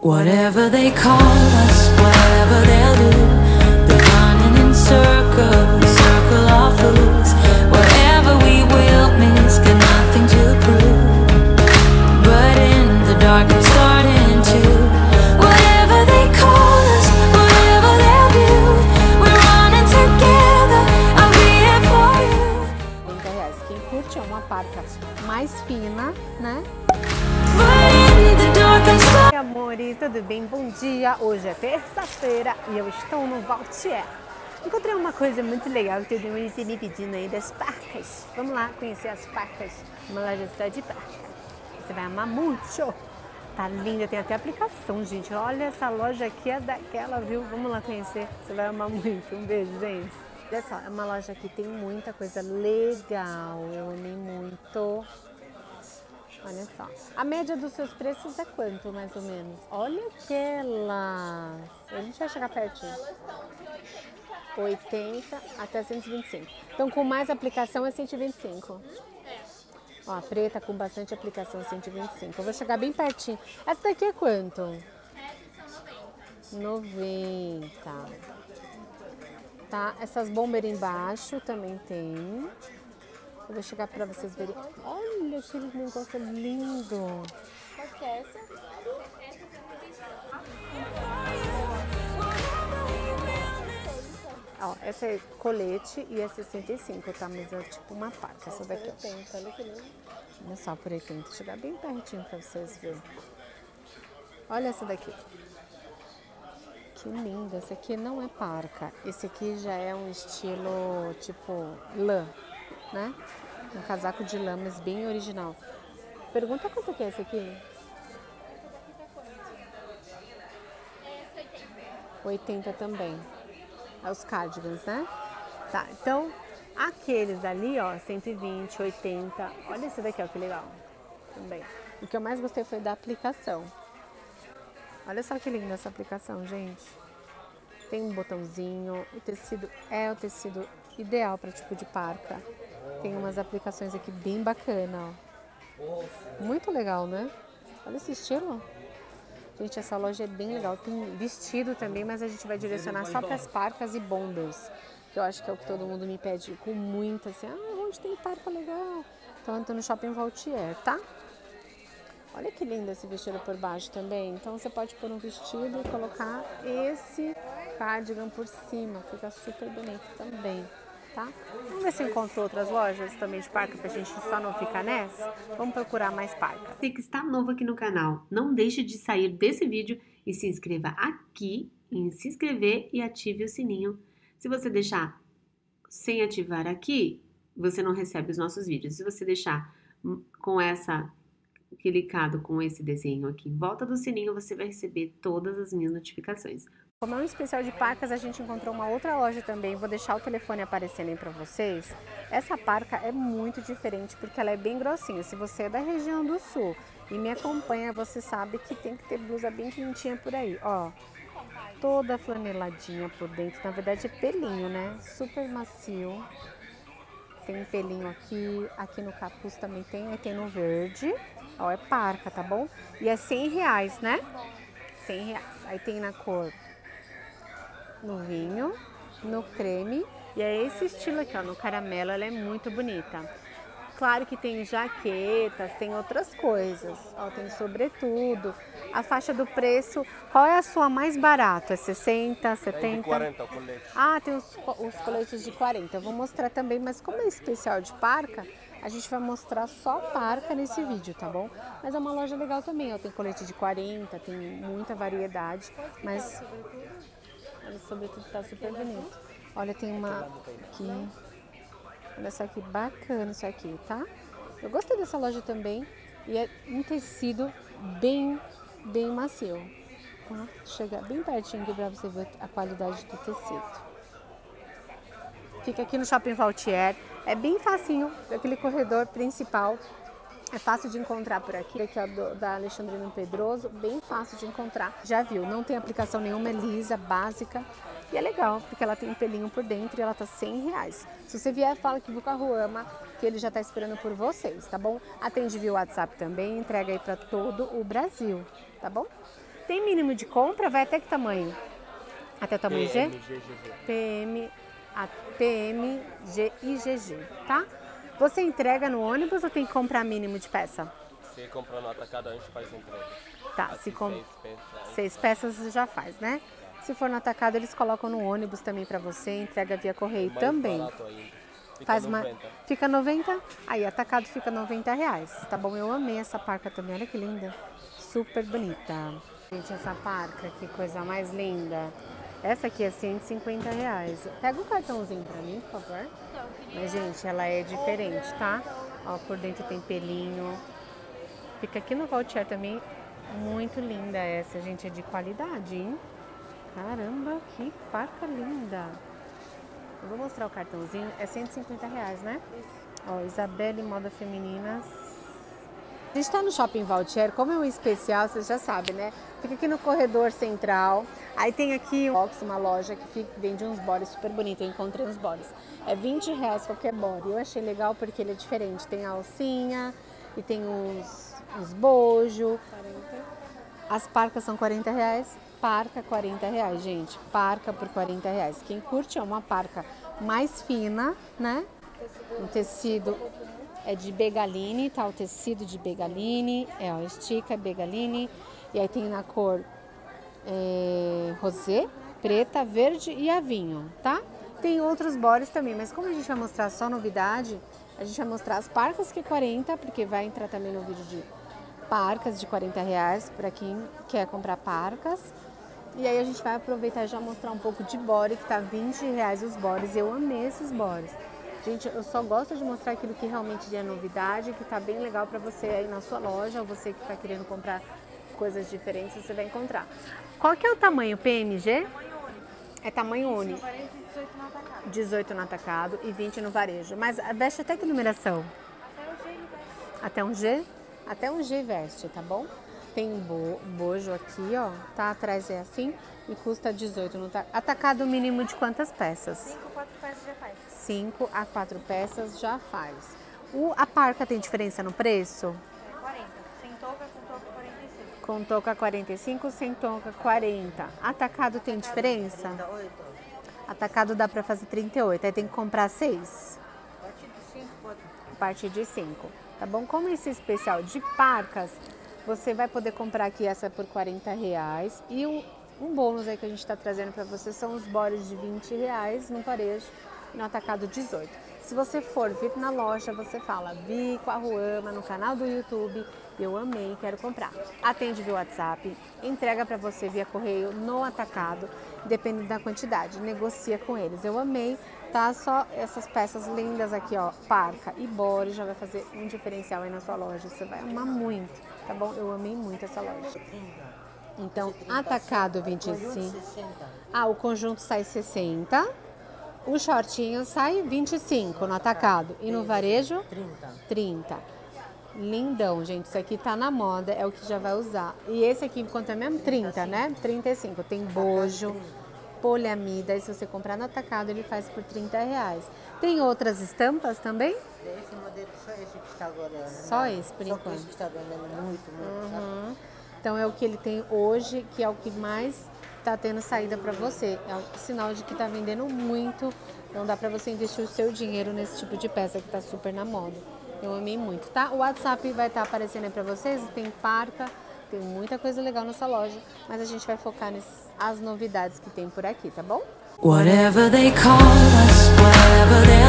Whatever they call us, whatever they'll do, Hoje é terça-feira e eu estou no Valtier. Encontrei uma coisa muito legal que todo mundo tem me pedindo aí das parcas. Vamos lá conhecer as parcas uma loja só de parca. Você vai amar muito! Tá linda, tem até aplicação, gente. Olha, essa loja aqui é daquela, viu? Vamos lá conhecer, você vai amar muito. Um beijo, gente. Olha só, é uma loja que tem muita coisa legal. Eu amei muito. Olha só. A média dos seus preços é quanto, mais ou menos? Olha aquelas. A gente vai chegar pertinho. 80 até 125. Então, com mais aplicação é 125. Ó, a preta com bastante aplicação é 125. Eu vou chegar bem pertinho. Essa daqui é quanto? 90. Tá? Essas bomber embaixo também tem. Eu vou chegar pra vocês verem. Olha aquele negócio lindo. Qual que é essa? Ó, essa é colete e é 65, tá? Mas é tipo uma paca. Essa daqui, ó. 80, olha que lindo. Olha só, por 80. Chegar bem pertinho pra vocês verem. Olha essa daqui. Que linda. Essa aqui não é parca. Esse aqui já é um estilo tipo lã, né? Um casaco de lã, mas bem original. Pergunta quanto que é esse aqui? 80 também. É os cardigans, né? Tá, então aqueles ali, ó, 120, 80. Olha esse daqui, ó, que legal. Também. O que eu mais gostei foi da aplicação. Olha só que linda essa aplicação, gente. Tem um botãozinho, o tecido é o tecido ideal para tipo de parca. Tem umas aplicações aqui bem bacana, ó. Muito legal, né? Olha esse estilo. Gente, essa loja é bem legal. Tem vestido também, mas a gente vai direcionar só para as parcas e bombers. Que eu acho que é o que todo mundo me pede com muita, assim, ah, onde tem parca legal? Então eu tô no Shopping Valtier, tá? Olha que lindo esse vestido por baixo também. Então você pode pôr um vestido e colocar esse cardigan por cima. Fica super bonito também, tá? Vamos ver se encontro outras lojas também de parca pra gente só não ficar nessa. Vamos procurar mais parca. Você que está novo aqui no canal, não deixe de sair desse vídeo e se inscreva aqui em se inscrever e ative o sininho. Se você deixar sem ativar aqui, você não recebe os nossos vídeos. Se você deixar com essa clicado com esse desenho aqui em volta do sininho, você vai receber todas as minhas notificações. Como é um especial de parcas, a gente encontrou uma outra loja também. Vou deixar o telefone aparecendo aí pra vocês. Essa parca é muito diferente porque ela é bem grossinha. Se você é da região do sul e me acompanha, você sabe que tem que ter blusa bem quentinha por aí, ó. Toda flaneladinha por dentro. Na verdade é pelinho, né? Super macio. Tem pelinho aqui, aqui no capuz também tem, aí tem no verde. Ó, é parca, tá bom? E é 100 reais, né? 100 reais. Aí tem na cor no vinho, no creme. E é esse estilo aqui, ó, no caramelo, ela é muito bonita. Claro que tem jaquetas, tem outras coisas. Ó, tem sobretudo. A faixa do preço, qual é a sua mais barata? É 60, 70? 40 o colete. Ah, tem os, os coletes de 40. Eu vou mostrar também, mas como é especial de parca, a gente vai mostrar só parca nesse vídeo, tá bom? Mas é uma loja legal também, ó. Tem colete de 40, tem muita variedade, mas... Olha, sobretudo tá super bonito. Olha, tem uma aqui. Olha só que bacana isso aqui, tá? Eu gostei dessa loja também. E é um tecido bem, bem macio. Tá? Vou chegar bem pertinho aqui pra você ver a qualidade do tecido. Fica aqui no Shopping Valtier. É bem facinho, aquele corredor principal. É fácil de encontrar por aqui, aqui ó, do- da Alexandrino Pedroso, bem fácil de encontrar. Já viu, não tem aplicação nenhuma, é lisa, básica. E é legal, porque ela tem um pelinho por dentro e ela tá 100 reais. Se você vier, fala que viu com a Ruama, que ele já tá esperando por vocês, tá bom? Atende via WhatsApp também, entrega aí para todo o Brasil, tá bom? Tem mínimo de compra? Vai até que tamanho? Até o tamanho G? PM, a PM, G e GG, tá? Você entrega no ônibus ou tem que comprar mínimo de peça? Se comprar no atacado, a gente faz entrega. Tá, Aqui se com... seis peças, seis peças já faz, né? Se for no atacado, eles colocam no ônibus também para você, entrega via correio mais também. Fica Faz uma... 90. Fica 90? Aí, atacado fica 90 reais, tá bom? Eu amei essa parca também, olha que linda. Super bonita. Gente, essa parca, que coisa mais linda. Essa aqui é 150 reais. Pega o cartãozinho pra mim, por favor. Mas, gente, ela é diferente, tá? Ó, por dentro tem pelinho. Fica aqui no Vautier também. Muito linda essa, gente. É de qualidade, hein? Caramba, que parca linda. Eu vou mostrar o cartãozinho. É 150 reais, né? Ó, Isabelle Moda Femininas. A gente tá no Shopping Vautier, como é um especial, vocês já sabem, né? Fica aqui no corredor central. Aí tem aqui um box, uma loja que fica, vende uns bores super bonitos. Eu encontrei uns bores. É 20 reais qualquer body. Eu achei legal porque ele é diferente. Tem a alcinha e tem uns, uns bojo. As parcas são 40 reais. Parca 40 reais, gente. Parca por 40 reais. Quem curte é uma parca mais fina, né? Um tecido é de Begaline, tá? O tecido de Begaline, é, ó, estica Begaline. E aí tem na cor é, rosé, preta, verde e avinho, tá? Tem outros bores também, mas como a gente vai mostrar só novidade, a gente vai mostrar as parcas que é 40, porque vai entrar também no vídeo de parcas de 40 reais para quem quer comprar parcas. E aí a gente vai aproveitar e já mostrar um pouco de body, que tá 20 reais os bores. Eu amei esses bores. Gente, eu só gosto de mostrar aquilo que realmente é novidade, que tá bem legal para você aí na sua loja, ou você que tá querendo comprar coisas diferentes, você vai encontrar. Qual que é o tamanho PMG? É tamanho uni. 18 no atacado e 20 no varejo. Mas veste até que numeração? Até um G? Até um G veste, tá bom? Tem um bo bojo aqui, ó. Tá atrás é assim e custa 18 no ta- atacado mínimo de quantas peças? 5, 4 peças já faz. 5 a 4 peças já faz. O, a parca tem diferença no preço? É 40. Sem touca, com touca 45. Com touca 45, sem touca 40. Atacado tem diferença? Atacado dá pra fazer 38, aí tem que comprar 6. A partir de 5. Tá bom? Como esse especial de parcas, você vai poder comprar aqui essa por 40 reais. E um, um bônus aí que a gente está trazendo para você são os bores de 20 reais no varejo e no atacado 18. Se você for vir na loja, você fala, vi com a Ruama no canal do YouTube, eu amei, quero comprar. Atende via WhatsApp, entrega para você via correio no atacado, dependendo da quantidade, negocia com eles. Eu amei, tá? Só essas peças lindas aqui, ó, parca e bore, já vai fazer um diferencial aí na sua loja, você vai amar muito, tá bom? Eu amei muito essa loja. Então, atacado 25. Ah, o conjunto sai 60. O shortinho sai 25 no atacado. E no varejo? 30. 30. Lindão, gente. Isso aqui tá na moda, é o que já vai usar. E esse aqui, quanto é mesmo? 30, né? 35. Tem bojo, poliamida. E se você comprar no atacado, ele faz por 30 reais. Tem outras estampas também? Esse modelo, só esse que está agora. né? Só esse, por Só que enquanto. esse que está vendendo muito, muito, sabe? Então é o que ele tem hoje, que é o que mais tá tendo saída para você. É um sinal de que tá vendendo muito. Não dá para você investir o seu dinheiro nesse tipo de peça que tá super na moda. Eu amei muito, tá? O WhatsApp vai estar aparecendo aí para vocês. Tem parca, tem muita coisa legal nessa loja, mas a gente vai focar nas as novidades que tem por aqui, tá bom? Whatever they call us.